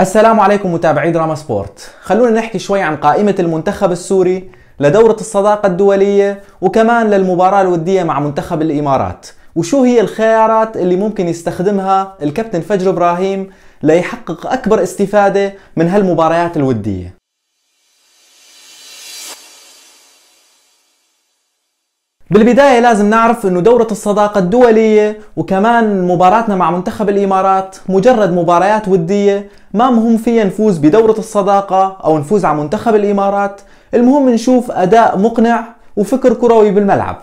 السلام عليكم متابعي دراما سبورت. خلونا نحكي شوي عن قائمة المنتخب السوري لدورة الصداقة الدولية وكمان للمباراة الودية مع منتخب الإمارات. وشو هي الخيارات اللي ممكن يستخدمها الكابتن فجر إبراهيم ليحقق أكبر استفادة من هالمباريات الودية؟ بالبداية لازم نعرف إنه دورة الصداقة الدولية وكمان مباراتنا مع منتخب الإمارات مجرد مباريات ودية ما مهم فيها نفوز بدورة الصداقة أو نفوز على منتخب الإمارات. المهم نشوف أداء مقنع وفكر كروي بالملعب.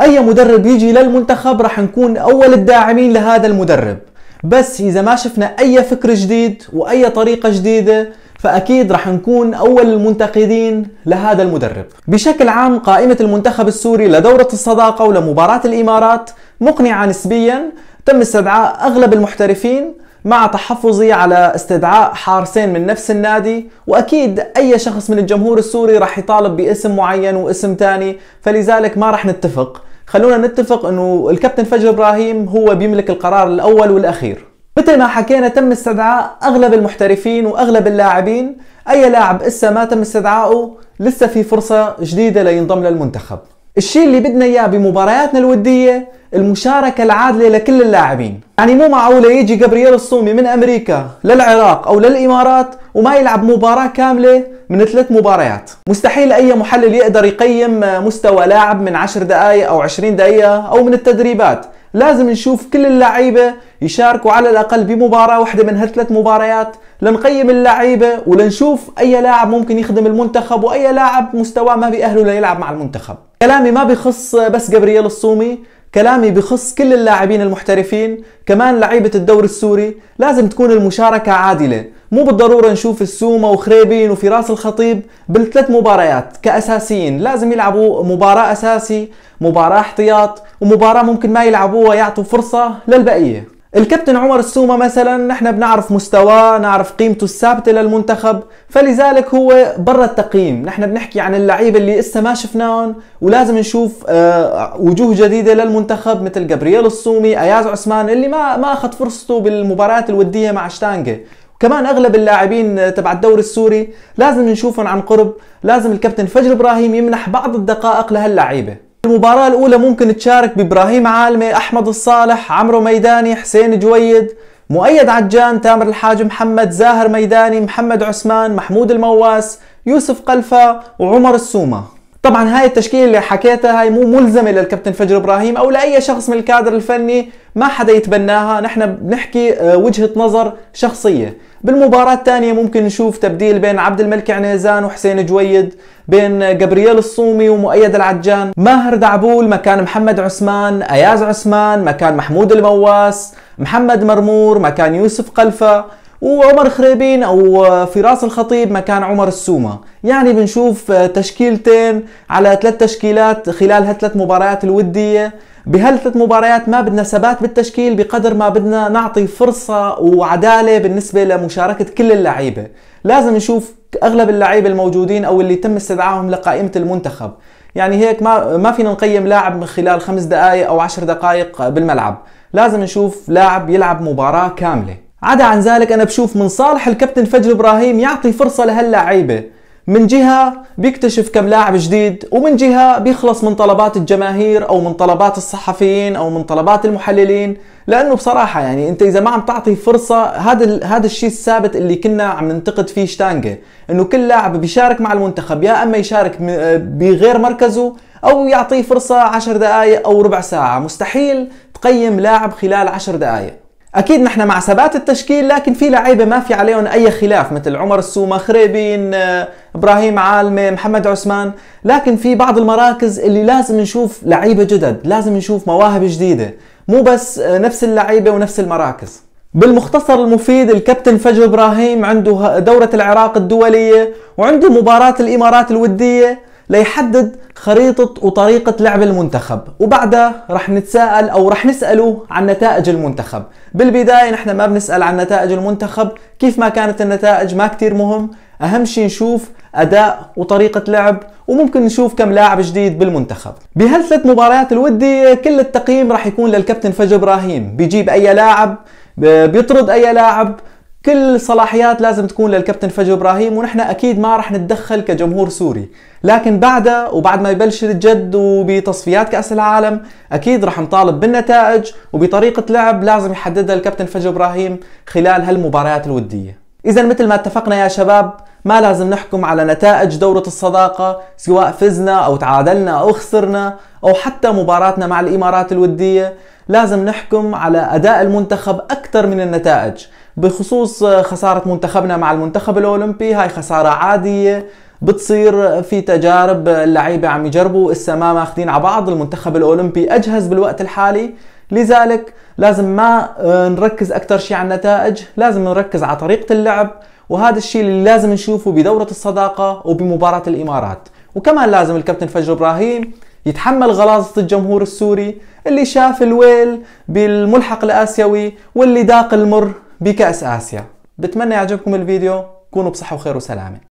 أي مدرب يجي للمنتخب راح نكون أول الداعمين لهذا المدرب. بس إذا ما شفنا أي فكر جديد وأي طريقة جديدة فأكيد رح نكون أول المنتقدين لهذا المدرب. بشكل عام قائمة المنتخب السوري لدورة الصداقة ولمباراة الإمارات مقنعة نسبيا تم استدعاء أغلب المحترفين مع تحفظي على استدعاء حارسين من نفس النادي وأكيد أي شخص من الجمهور السوري راح يطالب باسم معين واسم ثاني فلذلك ما راح نتفق. خلونا نتفق إنه الكابتن فجر إبراهيم هو بيملك القرار الأول والأخير. مثل ما حكينا تم استدعاء أغلب المحترفين وأغلب اللاعبين أي لاعب إسا ما تم استدعائه لسه في فرصة جديدة لينضم للمنتخب. الشيء اللي بدنا إياه بمبارياتنا الودية المشاركة العادلة لكل اللاعبين. يعني مو معقولة يجي جابرييل الصومي من أمريكا للعراق أو للإمارات وما يلعب مباراة كاملة من ثلاث مباريات. مستحيل أي محلل يقدر يقيم مستوى لاعب من 10 دقائق أو 20 دقيقة أو من التدريبات. لازم نشوف كل اللعيبة يشاركوا على الأقل بمباراة واحدة من هالثلاث مباريات لنقيم اللعيبة ولنشوف أي لاعب ممكن يخدم المنتخب وأي لاعب مستواه ما بيأهله ليلعب مع المنتخب. كلامي ما بيخص بس جابرييل الصومي كلامي بخص كل اللاعبين المحترفين كمان لعيبة الدوري السوري لازم تكون المشاركة عادلة. مو بالضرورة نشوف السومة وخريبين وفراس الخطيب بالثلاث مباريات كأساسيين. لازم يلعبوا مباراة أساسي مباراة احتياط ومباراة ممكن ما يلعبوها يعطوا فرصة للبقية. الكابتن عمر السومة مثلا نحن بنعرف مستواه نعرف قيمته الثابتة للمنتخب فلذلك هو برا التقييم. نحن بنحكي عن اللعيبة اللي لسه ما شفناهم ولازم نشوف آه، وجوه جديدة للمنتخب مثل جابرييل الصومي أياز عثمان اللي ما ما أخذ فرصته بالمباريات الودية مع شتانجة. كمان أغلب اللاعبين تبع الدوري السوري لازم نشوفهم عن قرب لازم الكابتن فجر إبراهيم يمنح بعض الدقائق لهاللعيبه المباراة الأولى ممكن تشارك بإبراهيم عالمة، أحمد الصالح، عمرو ميداني، حسين جويد، مؤيد عجان، تامر الحاج محمد، زاهر ميداني، محمد عثمان، محمود المواس، يوسف قلفة وعمر السومة. طبعا هاي التشكيلة اللي حكيتها هاي مو ملزمة للكابتن فجر إبراهيم أو لأي شخص من الكادر الفني ما حدا يتبناها. نحن بنحكي آه، وجهة نظر شخصية. بالمباراة الثانية ممكن نشوف تبديل بين عبد الملك عنيزان وحسين جويد بين جبريل الصومي ومؤيد العجان ماهر دعبول مكان محمد عثمان أياز عثمان مكان محمود المواس محمد مرمور مكان يوسف قلفة وعمر خريبين أو فراس الخطيب مكان عمر السومة. يعني بنشوف تشكيلتين على ثلاث تشكيلات خلال هالثلاث مباريات الودية. بهالثلاث مباريات ما بدنا ثبات بالتشكيل بقدر ما بدنا نعطي فرصة وعدالة بالنسبة لمشاركة كل اللعيبة. لازم نشوف أغلب اللعيبة الموجودين أو اللي تم استدعائهم لقائمة المنتخب. يعني هيك ما ما فينا نقيم لاعب من خلال خمس دقائق أو عشر دقائق بالملعب. لازم نشوف لاعب يلعب مباراة كاملة. عدا عن ذلك أنا بشوف من صالح الكابتن فجر إبراهيم يعطي فرصة لهاللعيبة. من جهة بيكتشف كم لاعب جديد ومن جهة بيخلص من طلبات الجماهير أو من طلبات الصحفيين أو من طلبات المحللين. لأنه بصراحة يعني أنت إذا ما عم تعطي فرصة هذا هذا الشيء الثابت اللي كنا عم ننتقد فيه شتانجة. إنه كل لاعب بيشارك مع المنتخب يا أما يشارك بغير مركزه أو يعطيه فرصة عشر دقائق أو ربع ساعة. مستحيل تقيم لاعب خلال عشر دقائق أكيد نحن مع ثبات التشكيل لكن في لعيبة ما في عليهم أي خلاف مثل عمر السومة خريبين آه، إبراهيم عالمه محمد عثمان. لكن في بعض المراكز اللي لازم نشوف لعيبة جدد لازم نشوف مواهب جديدة مو بس آه، نفس اللعيبة ونفس المراكز. بالمختصر المفيد الكابتن فجر إبراهيم عنده دورة العراق الدولية وعنده مباراة الإمارات الودية. ليحدد خريطة وطريقة لعب المنتخب. وبعدها رح نتساءل أو رح نسأله عن نتائج المنتخب. بالبداية نحن ما بنسأل عن نتائج المنتخب. كيف ما كانت النتائج ما كتير مهم. أهم شيء نشوف أداء وطريقة لعب. وممكن نشوف كم لاعب جديد بالمنتخب. بهالثلاث مباريات الودية كل التقييم رح يكون للكابتن فجر إبراهيم. بيجيب أي لاعب بيطرد أي لاعب. كل الصلاحيات لازم تكون للكابتن فجر إبراهيم ونحن أكيد ما راح نتدخل كجمهور سوري. لكن بعدها وبعد ما يبلش الجد وبتصفيات كأس العالم أكيد راح نطالب بالنتائج وبطريقة لعب لازم يحددها الكابتن فجر إبراهيم خلال هالمباريات الودية. اذا مثل ما اتفقنا يا شباب ما لازم نحكم على نتائج دورة الصداقة سواء فزنا أو تعادلنا أو خسرنا أو حتى مباراتنا مع الإمارات الودية. لازم نحكم على أداء المنتخب أكثر من النتائج. بخصوص خسارة منتخبنا مع المنتخب الأولمبي هاي خسارة عادية بتصير في تجارب اللعيبة عم يجربوا إسا ما ماخذين على بعض المنتخب الأولمبي أجهز بالوقت الحالي. لذلك لازم ما نركز أكثر شيء على النتائج لازم نركز على طريقة اللعب وهذا الشيء اللي لازم نشوفه بدورة الصداقة وبمباراة الإمارات. وكمان لازم الكابتن فجر إبراهيم يتحمل غلاظة الجمهور السوري اللي شاف الويل بالملحق الآسيوي واللي داق المر بكأس آسيا. بتمنى يعجبكم الفيديو. كونوا بصحة وخير وسلامة.